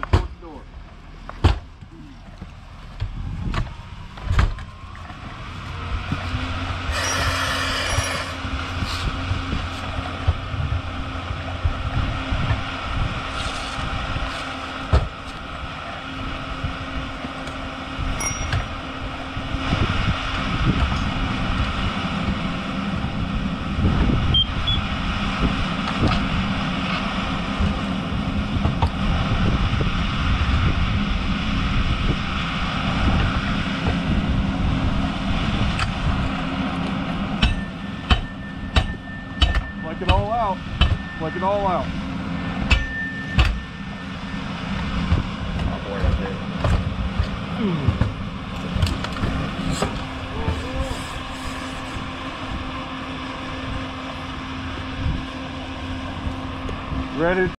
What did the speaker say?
good. Flick it all out. Flick it all out. Boy, that's it. Ready